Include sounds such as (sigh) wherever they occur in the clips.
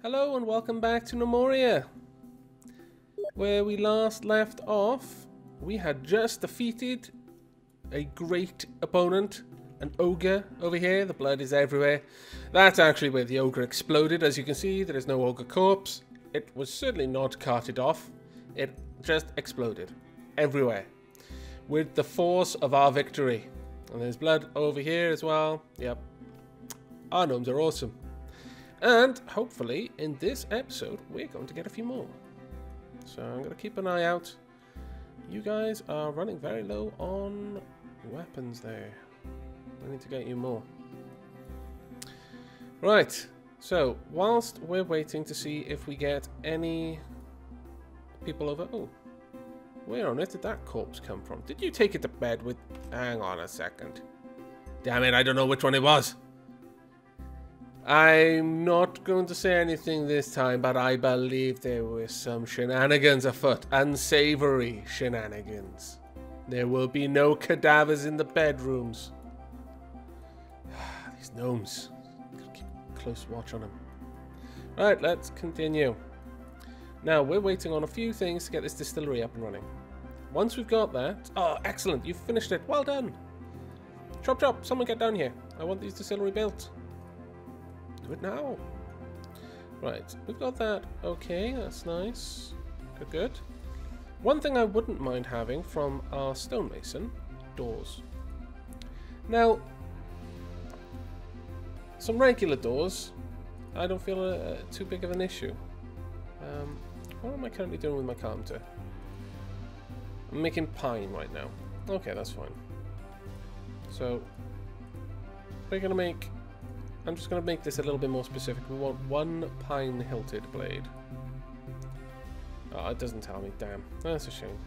Hello and welcome back to Gnomoria. Where we last left off, we had just defeated a great opponent, an ogre over here. The blood is everywhere. That's actually where the ogre exploded. As you can see, there is no ogre corpse. It was certainly not carted off. It just exploded everywhere with the force of our victory. And there's blood over here as well. Yep. Our gnomes are awesome. And hopefully in this episode we're going to get a few more. So I'm going to keep an eye out. You guys are running very low on weapons there. I need to get you more. Right. So whilst we're waiting to see if we get any people over... Oh. Where on earth did that corpse come from? Did you take it to bed with... Hang on a second. Damn it, I don't know which one it was. I'm not going to say anything this time, but I believe there were some shenanigans afoot. Unsavory shenanigans. There will be no cadavers in the bedrooms. (sighs) These gnomes. Gotta keep close watch on them. Right, let's continue. Now, we're waiting on a few things to get this distillery up and running. Once we've got that... Oh, excellent. You've finished it. Well done. Chop chop. Someone get down here. I want these distillery built. Do it now. Right, we've got that. Okay, that's nice. Good, good. One thing I wouldn't mind having from our stonemason, doors. Now, some regular doors, I don't feel a, too big of an issue. Um, what am I currently doing with my carpenter? I'm making pine right now. Okay, that's fine. So, we're going to make... I'm just going to make this a little bit more specific. We want one pine hilted blade. Oh, it doesn't tell me. Damn. That's a shame.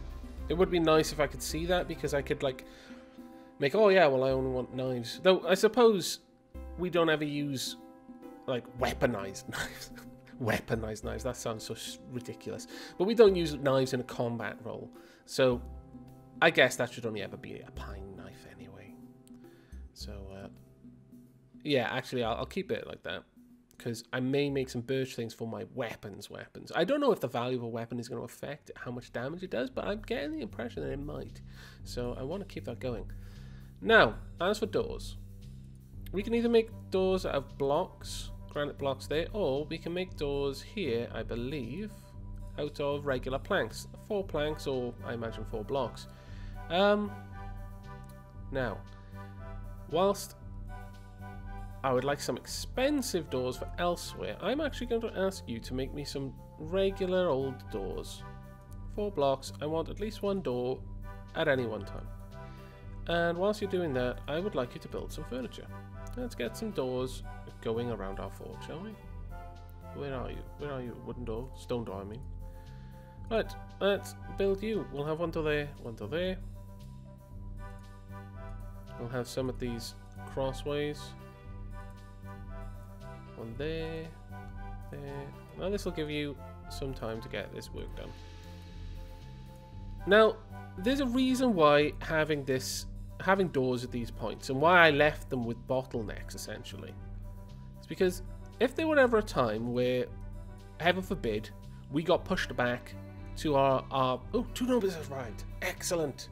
It would be nice if I could see that because I could, like, make... Oh, yeah, well, I only want knives. Though, I suppose we don't ever use, like, weaponized (laughs) knives. weaponized knives. That sounds so ridiculous. But we don't use knives in a combat role. So I guess that should only ever be a pine knife anyway. So yeah, actually I'll, I'll keep it like that. Because I may make some birch things for my weapons weapons. I don't know if the value of a weapon is going to affect how much damage it does, but I'm getting the impression that it might. So I want to keep that going. Now, as for doors. We can either make doors out of blocks, granite blocks there, or we can make doors here, I believe, out of regular planks. Four planks, or I imagine four blocks. Um, now, whilst I would like some expensive doors for elsewhere, I'm actually going to ask you to make me some regular old doors. Four blocks, I want at least one door at any one time. And whilst you're doing that, I would like you to build some furniture. Let's get some doors going around our fort, shall we? Where are you? Where are you? Wooden door? Stone door, I mean. Right, let's build you. We'll have one door there, one door there. We'll have some of these crossways. One there, there. Now this will give you some time to get this work done. Now, there's a reason why having this, having doors at these points, and why I left them with bottlenecks essentially. It's because if there were ever a time where, heaven forbid, we got pushed back to our, our oh, two numbers have arrived. Excellent.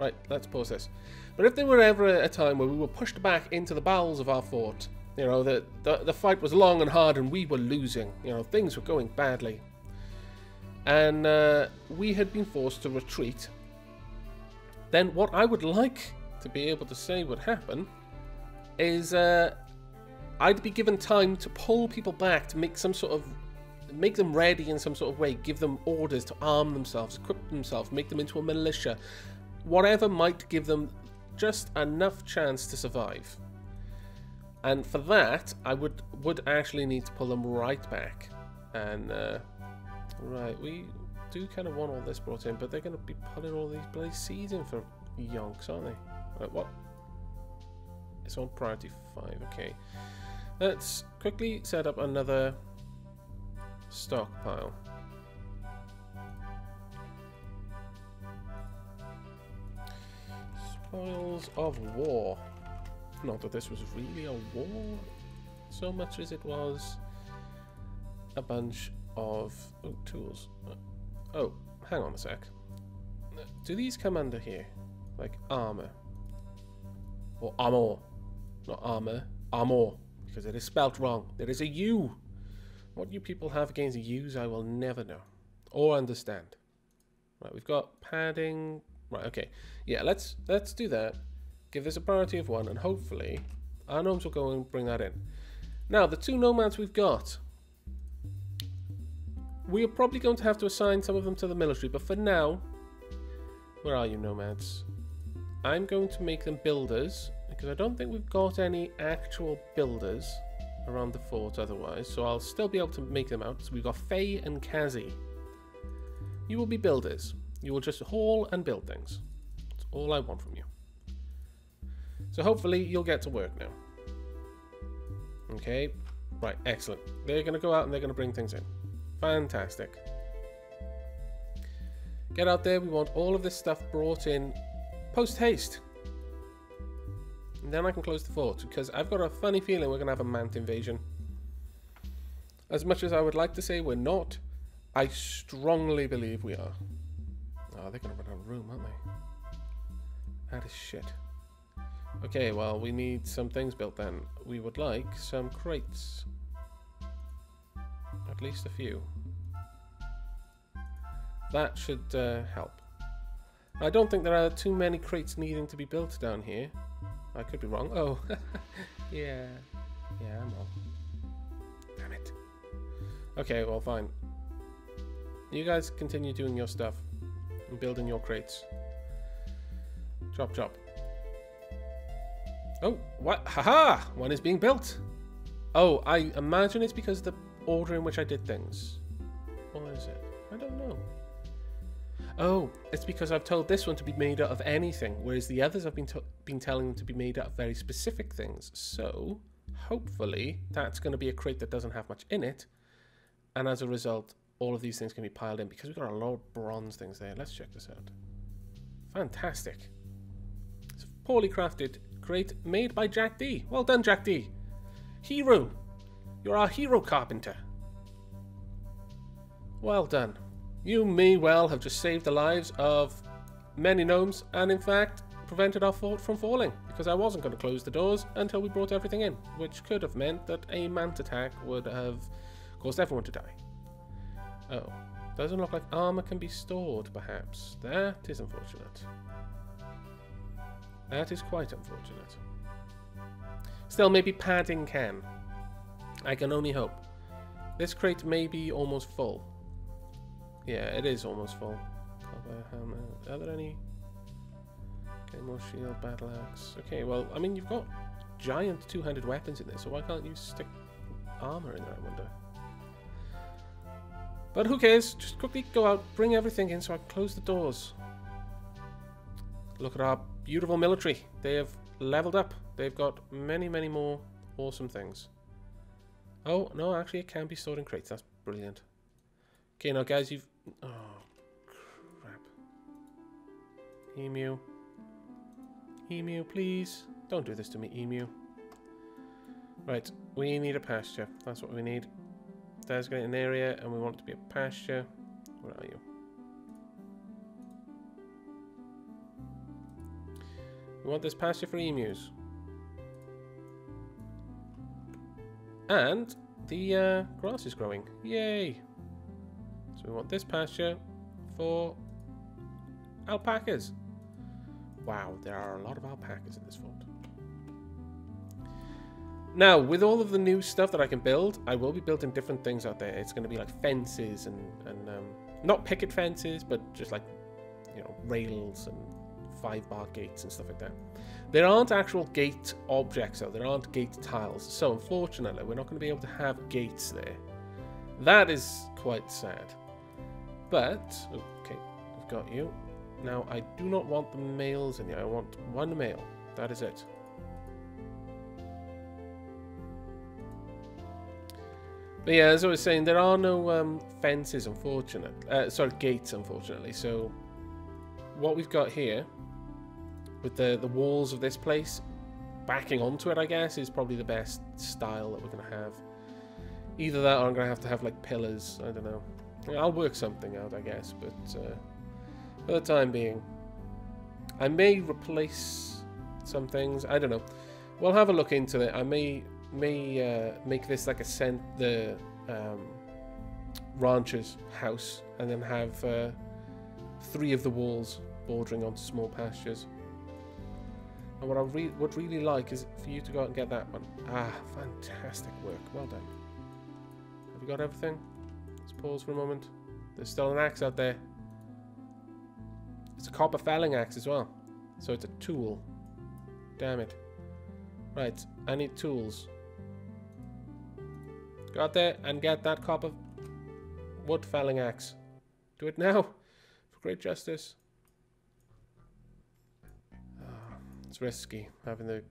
Right, let's pause this. But if there were ever a time where we were pushed back into the bowels of our fort, you know, the, the, the fight was long and hard and we were losing, you know, things were going badly. And uh, we had been forced to retreat. Then what I would like to be able to say would happen is uh, I'd be given time to pull people back to make some sort of make them ready in some sort of way, give them orders to arm themselves, equip themselves, make them into a militia, whatever might give them just enough chance to survive. And for that, I would would actually need to pull them right back. And uh, right, we do kind of want all this brought in, but they're going to be putting all these bloody seeds in for yonks, aren't they? Right, what? It's on priority five. Okay, let's quickly set up another stockpile. Spoils of war. Not that this was really a war so much as it was a bunch of oh, tools. Uh, oh, hang on a sec. Do these come under here? Like armor? Or armor? Not armor, armor. Because it is spelt wrong. There is a U. What you people have against U's, I will never know. Or understand. Right, we've got padding. Right, okay. Yeah, let's let's do that. Give this a priority of one, and hopefully our gnomes will go and bring that in. Now, the two nomads we've got. We are probably going to have to assign some of them to the military, but for now, where are you, nomads? I'm going to make them builders, because I don't think we've got any actual builders around the fort otherwise, so I'll still be able to make them out. So we've got Faye and Kazi. You will be builders. You will just haul and build things. That's all I want from you. So hopefully you'll get to work now. Okay, right, excellent. They're going to go out and they're going to bring things in. Fantastic. Get out there, we want all of this stuff brought in post-haste. And then I can close the fort, because I've got a funny feeling we're going to have a mant invasion. As much as I would like to say we're not, I strongly believe we are. Oh, they're going to run out of room, aren't they? That is shit. Okay, well, we need some things built then. We would like some crates. At least a few. That should uh, help. I don't think there are too many crates needing to be built down here. I could be wrong. Oh, (laughs) yeah. Yeah, I'm wrong. Damn it. Okay, well, fine. You guys continue doing your stuff and building your crates. Chop, chop. Oh, what? Haha! One is being built. Oh, I imagine it's because the order in which I did things. What is it? I don't know. Oh, it's because I've told this one to be made out of anything, whereas the others I've been, been telling them to be made out of very specific things. So, hopefully, that's going to be a crate that doesn't have much in it. And as a result, all of these things can be piled in because we've got a lot of bronze things there. Let's check this out. Fantastic. It's poorly crafted crate made by Jack D. Well done, Jack D. Hero. You're our hero carpenter. Well done. You may well have just saved the lives of many gnomes and in fact prevented our fort from falling because I wasn't going to close the doors until we brought everything in, which could have meant that a mant attack would have caused everyone to die. Oh, doesn't look like armor can be stored, perhaps. That is unfortunate. That is quite unfortunate. Still, maybe padding can. I can only hope. This crate may be almost full. Yeah, it is almost full. helmet. Are there any? Okay, more shield, battle axe. Okay, well, I mean, you've got giant two-handed weapons in there, so why can't you stick armor in there, I wonder? But who cares? Just quickly go out, bring everything in so I close the doors. Look at our beautiful military. They have leveled up. They've got many, many more awesome things. Oh, no, actually it can be stored in crates. That's brilliant. Okay, now guys, you've... Oh, crap. Emu. Emu, please. Don't do this to me, Emu. Right, we need a pasture. That's what we need. Designate an area, and we want it to be a pasture. Where are you? We want this pasture for emus. And the uh, grass is growing. Yay! So we want this pasture for alpacas. Wow, there are a lot of alpacas in this fort. Now, with all of the new stuff that I can build, I will be building different things out there. It's going to be like fences and, and um, not picket fences, but just like, you know, rails and five bar gates and stuff like that. There aren't actual gate objects though, there aren't gate tiles, so unfortunately we're not going to be able to have gates there. That is quite sad. But, okay, I've got you. Now, I do not want the males in here, I want one male. That is it. But yeah, as I was saying, there are no um, fences, unfortunately. Uh, sorry, gates, unfortunately. So, what we've got here with the, the walls of this place backing onto it, I guess, is probably the best style that we're going to have. Either that or I'm going to have to have like pillars. I don't know. I'll work something out, I guess. But uh, for the time being, I may replace some things. I don't know. We'll have a look into it. I may may uh, make this like a cent the um, rancher's house, and then have uh, three of the walls bordering onto small pastures. And what I re would really like is for you to go out and get that one. Ah, fantastic work. Well done. Have you got everything? Let's pause for a moment. There's still an axe out there. It's a copper felling axe as well. So it's a tool. Damn it. Right, I need tools. Go out there and get that copper wood felling axe. Do it now. For great justice. It's risky having the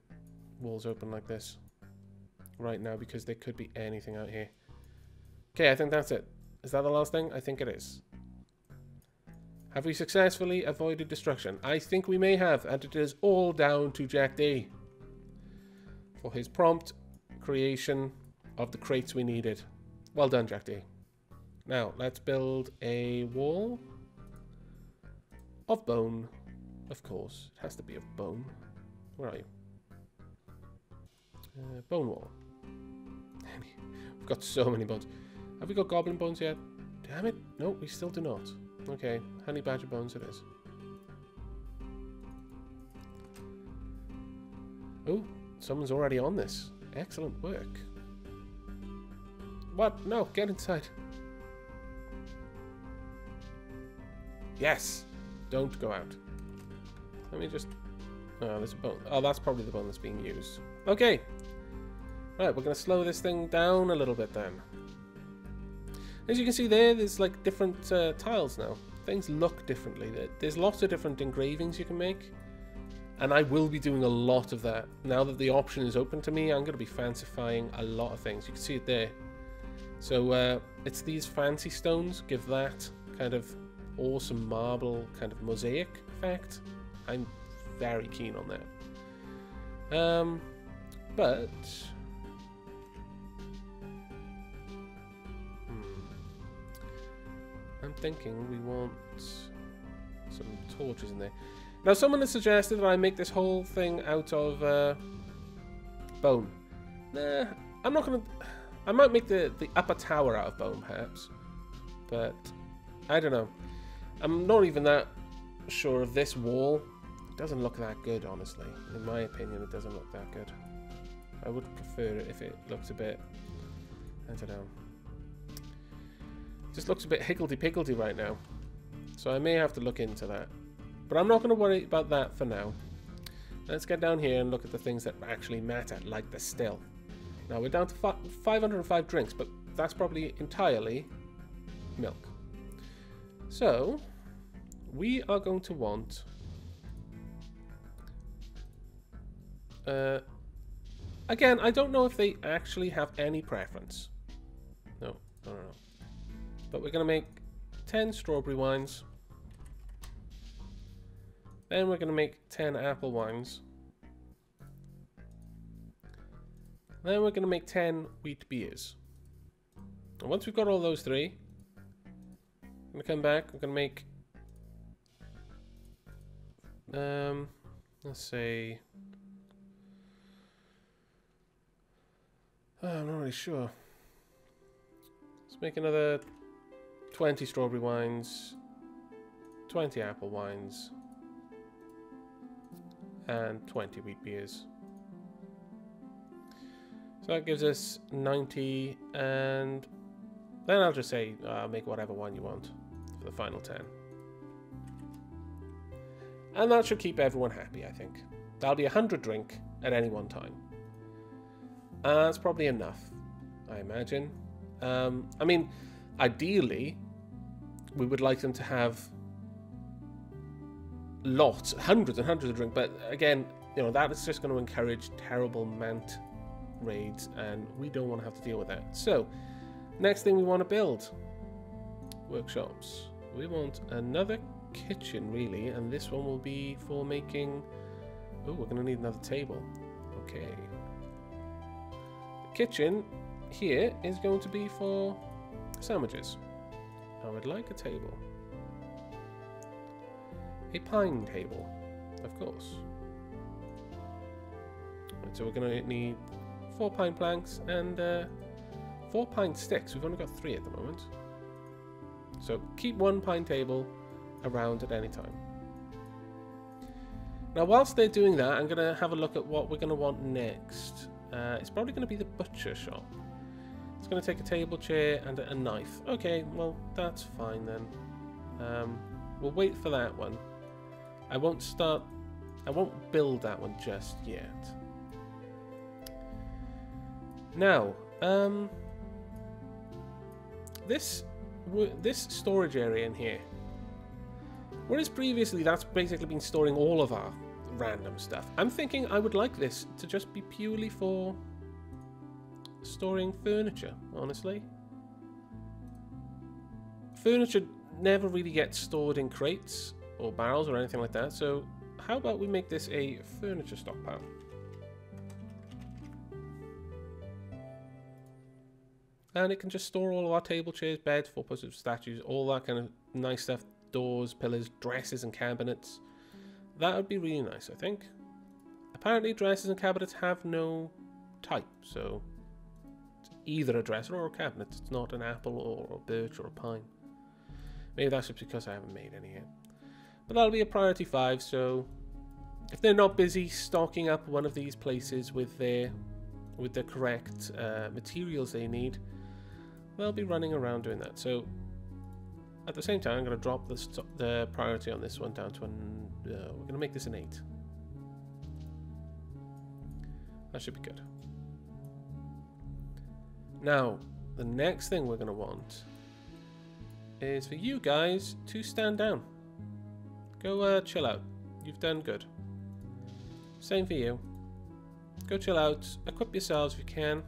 walls open like this. Right now because there could be anything out here. Okay, I think that's it. Is that the last thing? I think it is. Have we successfully avoided destruction? I think we may have, and it is all down to Jack D. For his prompt creation of the crates we needed. Well done, Jack D. Now, let's build a wall of bone. Of course, it has to be of bone. Where are you? Uh, bone wall. We've got so many bones. Have we got goblin bones yet? Damn it. No, we still do not. Okay, honey badger bones it is. Oh, someone's already on this. Excellent work. What? No, get inside. Yes! Don't go out. Let me just... Oh, there's a bone. Oh, that's probably the bone that's being used. Okay. Right, we're going to slow this thing down a little bit then. As you can see there, there's like different uh, tiles now. Things look differently. There's lots of different engravings you can make. And I will be doing a lot of that. Now that the option is open to me, I'm going to be fancifying a lot of things. You can see it there. So uh, it's these fancy stones give that kind of awesome marble kind of mosaic effect. I'm very keen on that. Um, but I'm thinking we want some torches in there. Now, someone has suggested that I make this whole thing out of uh, bone. Nah, I'm not to... I might make the, the upper tower out of bone, perhaps. But, I don't know. I'm not even that sure of this wall. Doesn't look that good, honestly. In my opinion, it doesn't look that good. I would prefer it if it looked a bit... I don't know. Just looks a bit higgledy-piggledy right now. So I may have to look into that. But I'm not going to worry about that for now. Let's get down here and look at the things that actually matter, like the still. Now we're down to 505 drinks, but that's probably entirely milk. So, we are going to want... Uh, again, I don't know if they actually have any preference. No, no, no, no. But we're going to make 10 strawberry wines. Then we're going to make 10 apple wines. Then we're going to make 10 wheat beers. And once we've got all those three, I'm going to come back, we're going to make, um, let's say, oh, I'm not really sure. Let's make another 20 strawberry wines, 20 apple wines, and 20 wheat beers. So that gives us 90, and then I'll just say uh, make whatever wine you want for the final 10. And that should keep everyone happy, I think. That'll be 100 drink at any one time. And that's probably enough, I imagine. Um, I mean, ideally, we would like them to have lots, hundreds and hundreds of drink. But again, you know, that is just going to encourage terrible mant raids, and we don't want to have to deal with that. So, next thing we want to build workshops. We want another kitchen, really, and this one will be for making. Oh, we're going to need another table. Okay. Kitchen here is going to be for sandwiches. I would like a table. A pine table, of course. Right, so we're going to need four pine planks and uh, four pine sticks. We've only got three at the moment. So keep one pine table around at any time. Now, whilst they're doing that, I'm going to have a look at what we're going to want next. Uh, it's probably going to be the butcher shop. It's going to take a table, chair, and a knife. Okay, well, that's fine then. Um, we'll wait for that one. I won't start... I won't build that one just yet. Now, um, this this storage area in here, whereas previously that's basically been storing all of our random stuff, I'm thinking I would like this to just be purely for storing furniture, honestly. Furniture never really gets stored in crates or barrels or anything like that, so how about we make this a furniture stockpile? and it can just store all of our table chairs, beds, four posts statues, all that kind of nice stuff, doors, pillars, dresses and cabinets. That would be really nice, I think. Apparently dresses and cabinets have no type, so it's either a dresser or a cabinet. It's not an apple or a birch or a pine. Maybe that's just because I haven't made any yet. But that'll be a priority 5, so if they're not busy stocking up one of these places with their with the correct uh, materials they need, they'll be running around doing that. So at the same time, I'm going to drop the, the priority on this one down to an... Uh, we're to make this an 8. That should be good. Now, the next thing we're going to want is for you guys to stand down. Go uh, chill out. You've done good. Same for you. Go chill out. Equip yourselves if you can.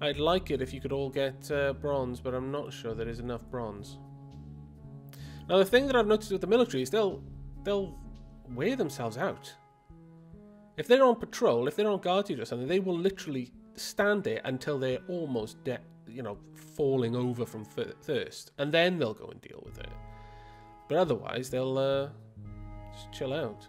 I'd like it if you could all get uh, bronze, but I'm not sure there is enough bronze. Now the thing that I've noticed with the military is they'll they'll wear themselves out. If they're on patrol, if they're on guard duty or something, they will literally stand there until they're almost dead, you know, falling over from thirst, and then they'll go and deal with it. But otherwise, they'll uh, just chill out.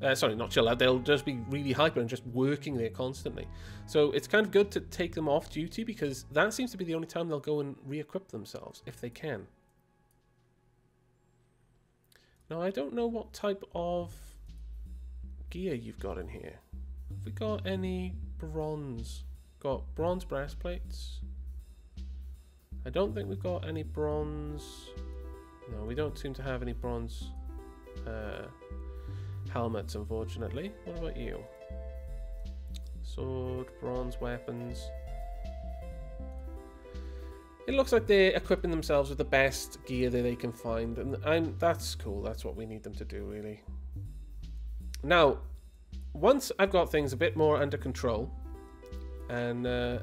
Uh, sorry, not chill out. They'll just be really hyper and just working there constantly. So it's kind of good to take them off duty because that seems to be the only time they'll go and re-equip themselves, if they can. Now, I don't know what type of gear you've got in here. Have we got any bronze? Got bronze breastplates. I don't think we've got any bronze... No, we don't seem to have any bronze... Uh, helmets, unfortunately. What about you? Sword, bronze weapons. It looks like they're equipping themselves with the best gear that they can find, and that's cool. That's what we need them to do, really. Now, once I've got things a bit more under control, and uh,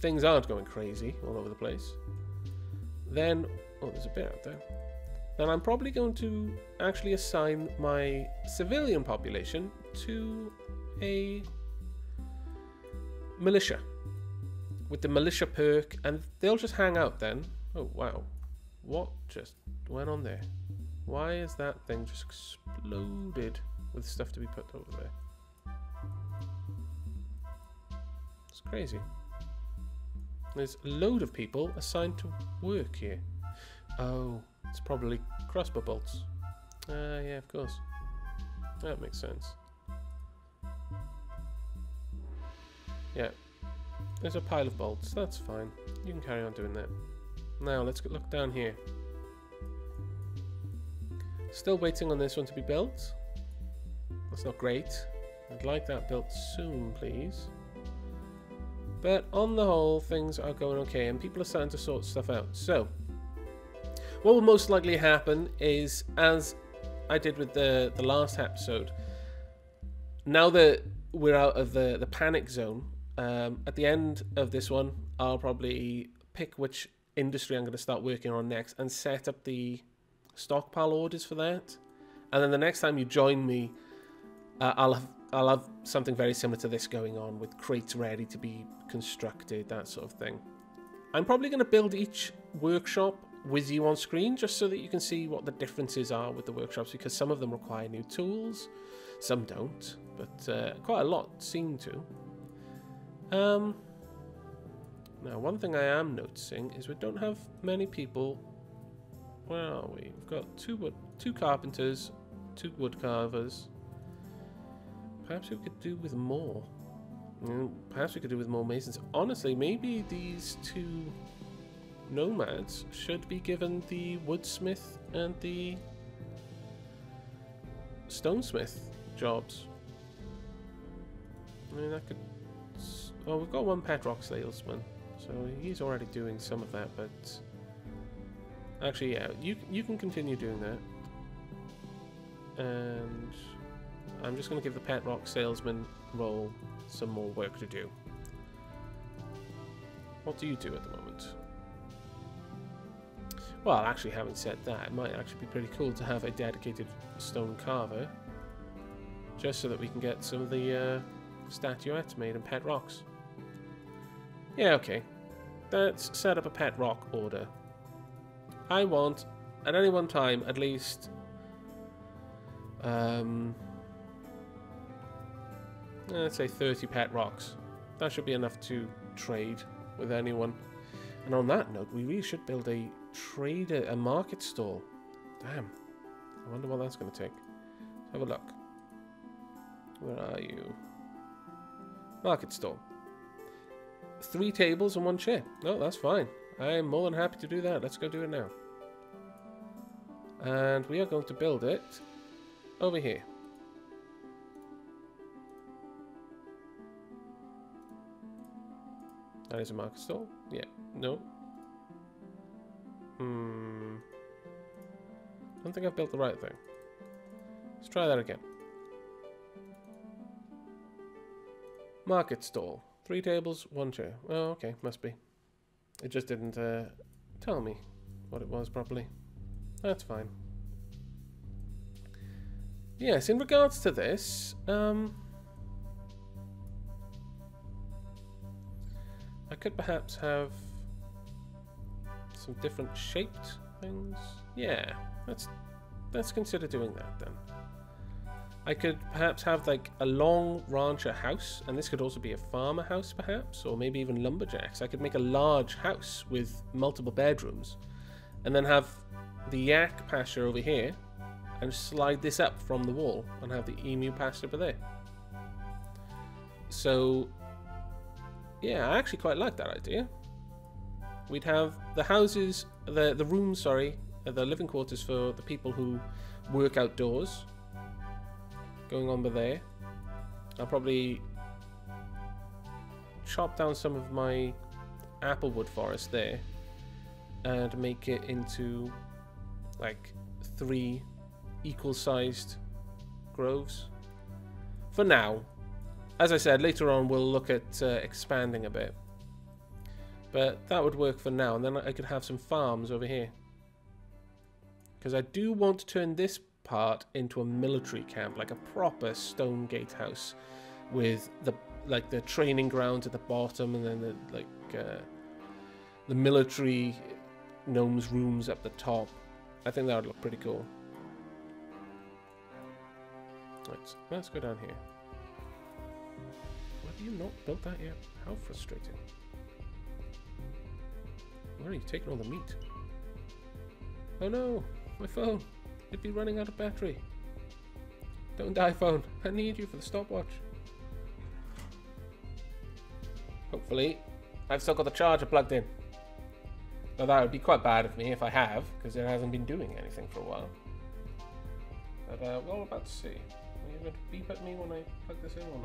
things aren't going crazy all over the place, then... Oh, there's a bit out there then I'm probably going to actually assign my civilian population to a militia with the militia perk and they'll just hang out then. Oh wow, what just went on there? Why is that thing just exploded with stuff to be put over there? It's crazy. There's a load of people assigned to work here. Oh, it's probably crossbow bolts. Uh, yeah, of course. That makes sense. Yeah. There's a pile of bolts. That's fine. You can carry on doing that. Now, let's look down here. Still waiting on this one to be built. That's not great. I'd like that built soon, please. But on the whole, things are going okay, and people are starting to sort stuff out. So, what will most likely happen is, as I did with the, the last episode, now that we're out of the, the panic zone, um, at the end of this one, I'll probably pick which industry I'm going to start working on next and set up the stockpile orders for that. And then the next time you join me, uh, I'll have I'll have something very similar to this going on with crates ready to be constructed, that sort of thing. I'm probably going to build each workshop with you on screen just so that you can see what the differences are with the workshops because some of them require new tools, some don't, but uh, quite a lot seem to. Um, now, one thing I am noticing is we don't have many people. Where are we? We've got two wood, two carpenters, two wood carvers. Perhaps we could do with more. Mm, perhaps we could do with more masons. Honestly, maybe these two nomads should be given the woodsmith and the stonesmith jobs. I mean, that could. Oh, we've got one pet rock salesman, so he's already doing some of that. But actually, yeah, you you can continue doing that, and I'm just going to give the pet rock salesman role some more work to do. What do you do at the moment? Well, actually, having said that, it might actually be pretty cool to have a dedicated stone carver, just so that we can get some of the uh, statuettes made in pet rocks. Yeah, okay. Let's set up a pet rock order. I want, at any one time, at least... Um, let's say 30 pet rocks. That should be enough to trade with anyone. And on that note, we really should build a trader, a market stall. Damn. I wonder what that's going to take. Let's have a look. Where are you? Market stall. Three tables and one chair. No, that's fine. I'm more than happy to do that. Let's go do it now. And we are going to build it over here. That is a market stall? Yeah. No. Hmm. I don't think I've built the right thing. Let's try that again. Market stall. Three tables, one chair. Oh, okay. Must be. It just didn't uh, tell me what it was properly. That's fine. Yes, in regards to this, um, I could perhaps have some different shaped things. Yeah, let's let's consider doing that then. I could perhaps have like a long rancher house, and this could also be a farmer house perhaps, or maybe even lumberjacks. I could make a large house with multiple bedrooms, and then have the yak pasture over here, and slide this up from the wall, and have the emu pasture over there. So yeah, I actually quite like that idea. We'd have the houses, the, the rooms, sorry, the living quarters for the people who work outdoors going on by there. I'll probably chop down some of my applewood forest there and make it into like three equal sized groves. For now, as I said, later on we'll look at uh, expanding a bit. But that would work for now, and then I could have some farms over here. Because I do want to turn this part into a military camp, like a proper stone gatehouse, with the like the training grounds at the bottom, and then the like uh, the military gnomes rooms up the top. I think that would look pretty cool. Right, let's go down here Why have you not built that yet? How frustrating. Where are you taking all the meat? Oh no! My phone! It'd be running out of battery. Don't die, phone. I need you for the stopwatch. Hopefully, I've still got the charger plugged in. Now that would be quite bad of me if I have, because it hasn't been doing anything for a while. But uh, we're all about to see. Are you going to beep at me when I plug this in or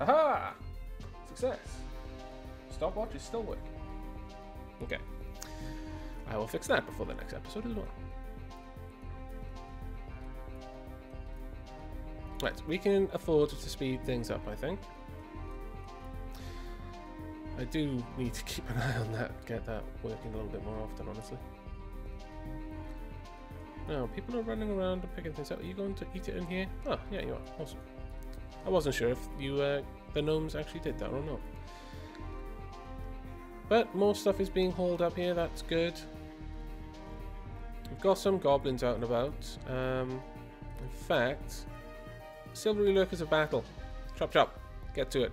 not? Aha! Success. Stopwatch is still working. Okay. I will fix that before the next episode as well. Right, we can afford to speed things up, I think. I do need to (laughs) keep an eye on that, get that working a little bit more often, honestly. Now, people are running around and picking things up. Are you going to eat it in here? Oh, yeah, you are. Awesome. I wasn't sure if you, uh, the gnomes actually did that or not. But more stuff is being hauled up here. That's good. We've got some goblins out and about. Um, in fact, silvery lurkers of battle. Chop chop. Get to it.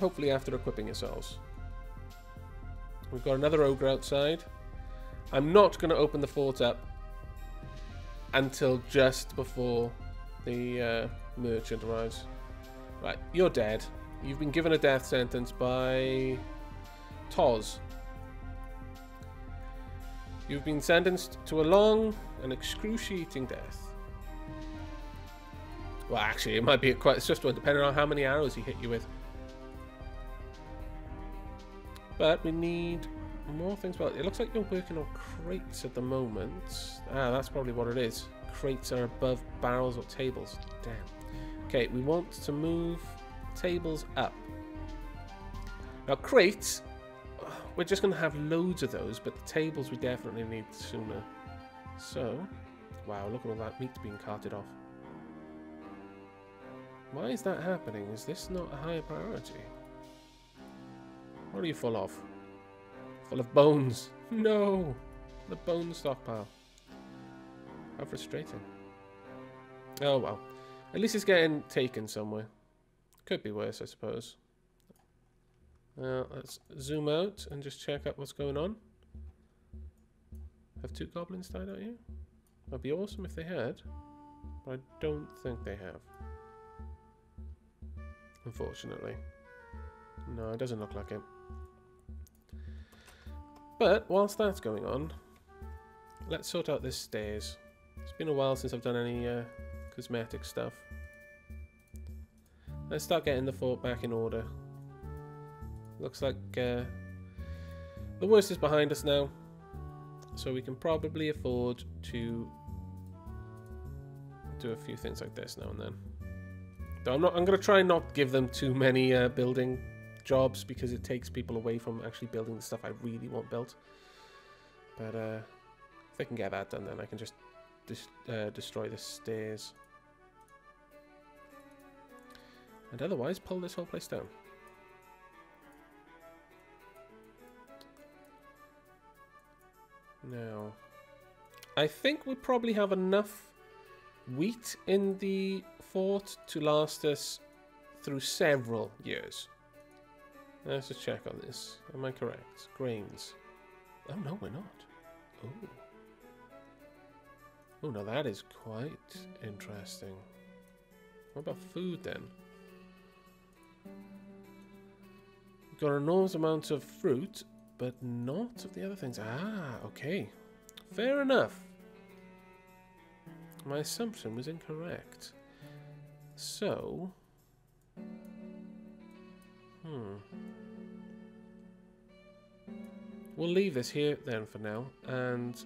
Hopefully after equipping yourselves. We've got another ogre outside. I'm not going to open the fort up until just before the uh, merchant arrives. Right, you're dead. You've been given a death sentence by Toz. You've been sentenced to a long and excruciating death. Well, actually, it might be a quite just one, depending on how many arrows he hit you with. But we need more things. Well, it looks like you're working on crates at the moment. Ah, that's probably what it is. Crates are above barrels or tables. Damn. Okay, we want to move tables up. Now, crates, we're just going to have loads of those, but the tables we definitely need sooner. So, wow, look at all that meat being carted off. Why is that happening? Is this not a higher priority? What are you full of? Full of bones. (laughs) No! The bone stockpile. How frustrating. Oh well. At least it's getting taken somewhere. Could be worse, I suppose. Now, let's zoom out and just check out what's going on. Have two goblins died out here? That'd be awesome if they had. But I don't think they have. Unfortunately. No, it doesn't look like it. But whilst that's going on, let's sort out this stairs. It's been a while since I've done any uh, cosmetic stuff. Let's start getting the fort back in order. Looks like uh, the worst is behind us now. So we can probably afford to do a few things like this now and then. Though I'm not. I'm going to try and not give them too many uh, building jobs because it takes people away from actually building the stuff I really want built. But uh, if I can get that done, then I can just dis uh, destroy the stairs. And otherwise, pull this whole place down. Now, I think we probably have enough wheat in the fort to last us through several years. Let's just check on this. Am I correct? Grains. Oh, no, we're not. Oh. Oh, now that is quite interesting. What about food, then? We've got an enormous amount of fruit, but not of the other things. Ah, okay. Fair enough. My assumption was incorrect. So... Hmm. We'll leave this here then for now, and...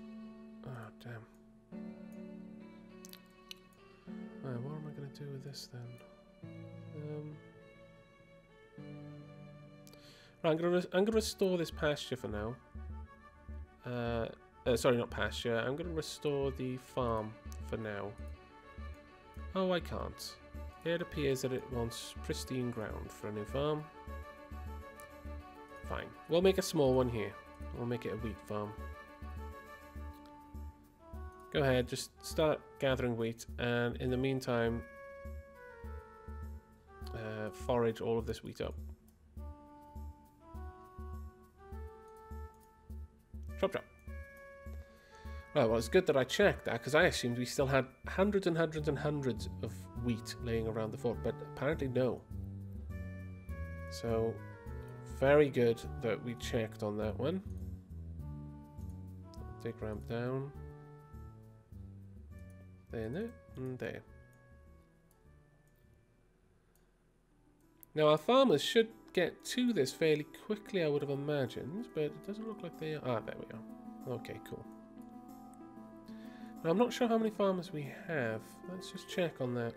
Oh, damn. Right, what am I going to do with this then? Um... Right, I'm going to I'm to restore this pasture for now. Uh, uh, sorry, not pasture. I'm going to restore the farm for now. Oh, I can't. It appears that it wants pristine ground for a new farm. Fine. We'll make a small one here. We'll make it a wheat farm. Go ahead, just start gathering wheat, and in the meantime, uh, forage all of this wheat up. Chop chop. Well, well, it's good that I checked that, because I assumed we still had hundreds and hundreds and hundreds of wheat laying around the fort, but apparently no. So, very good that we checked on that one. Take ramp down. There there, and there. Now our farmers should get to this fairly quickly, I would have imagined, but it doesn't look like they are. Ah, there we are. Okay, cool. Now I'm not sure how many farmers we have. Let's just check on that.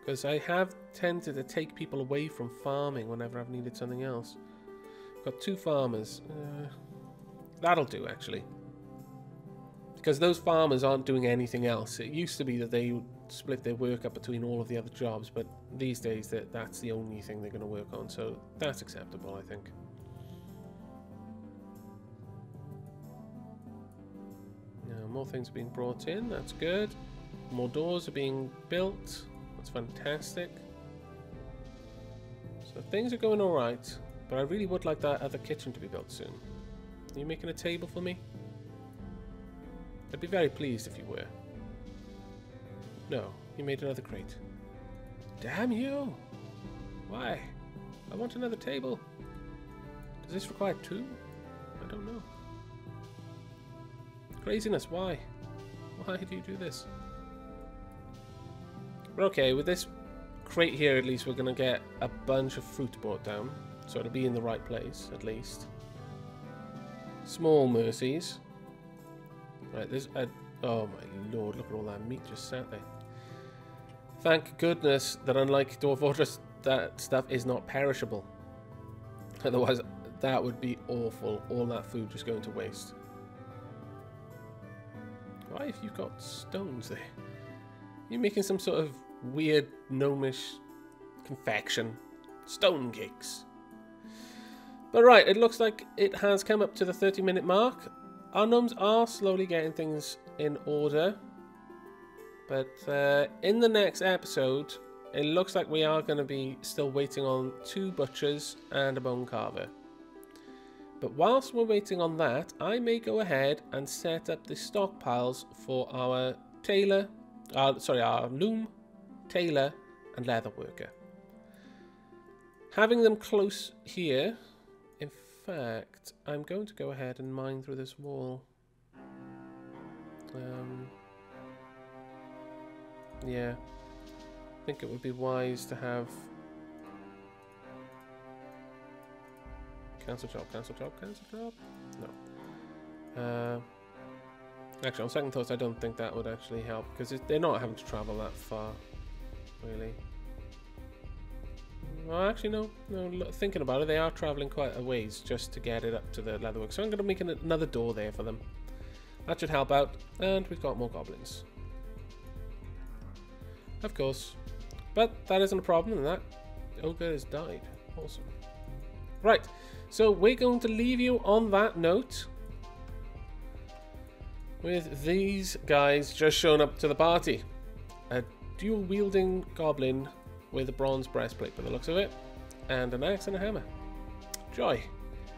Because I have tended to take people away from farming whenever I've needed something else. Got two farmers. Uh, that'll do actually. Because those farmers aren't doing anything else. It used to be that they split their work up between all of the other jobs, but these days that that's the only thing they're going to work on, so that's acceptable, I think. Now, more things are being brought in, that's good. More doors are being built, that's fantastic. So things are going alright, but I really would like that other kitchen to be built soon. Are you making a table for me? I'd be very pleased if you were. No, you made another crate. Damn you! Why? I want another table. Does this require two? I don't know. Craziness, why? Why do you do this? But okay, with this crate here at least we're going to get a bunch of fruit brought down. So it'll be in the right place, at least. Small mercies. Right, there's a... Oh my lord, look at all that meat just sat there. Thank goodness that unlike Dwarf Fortress, that stuff is not perishable. Otherwise, that would be awful. All that food just going to waste. Why have you got stones there? You're making some sort of weird gnomish confection. Stone cakes. But right, it looks like it has come up to the 30 minute mark. Our gnomes are slowly getting things in order. But uh, in the next episode, it looks like we are going to be still waiting on two butchers and a bone carver. But whilst we're waiting on that, I may go ahead and set up the stockpiles for our tailor, uh, sorry, our loom, tailor, and leather worker. Having them close here, in fact, I'm going to go ahead and mine through this wall. Um, yeah. I think it would be wise to have... Cancel job, cancel job, cancel job? No. Uh, actually, on second thoughts, I don't think that would actually help, because they're not having to travel that far, really. Well, actually, no. No, thinking about it, they are travelling quite a ways just to get it up to the leatherwork. So I'm going to make an, another door there for them. That should help out. And we've got more goblins. Of course. But that isn't a problem, and that ogre has died. Awesome. Right, so we're going to leave you on that note. With these guys just showing up to the party. A dual-wielding goblin with a bronze breastplate by the looks of it, and an axe and a hammer. Joy.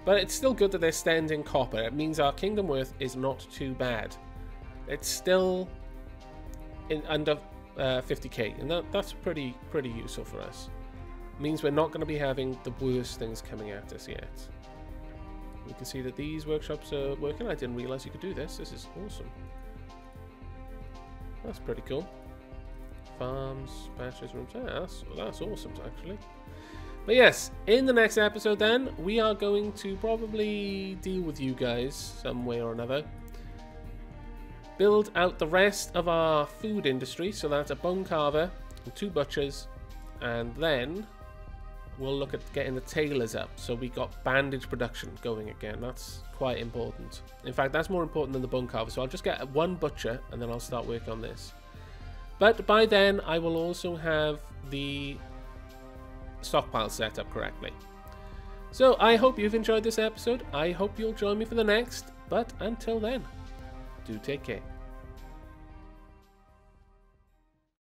But it's still good that they're standing copper. It means our kingdom worth is not too bad. It's still in under uh, 50k, and that, that's pretty pretty useful for us. It means we're not going to be having the worst things coming at us yet. We can see that these workshops are working. I didn't realize you could do this. This is awesome. That's pretty cool farms, pastures, rooms. Yeah, that's, that's awesome, actually. But yes, in the next episode then, we are going to probably deal with you guys some way or another. Build out the rest of our food industry, so that's a bone carver and two butchers, and then we'll look at getting the tailors up. So we got bandage production going again. That's quite important. In fact, that's more important than the bone carver. So I'll just get one butcher, and then I'll start working on this. But by then, I will also have the stockpile set up correctly. So I hope you've enjoyed this episode. I hope you'll join me for the next. But until then, do take care.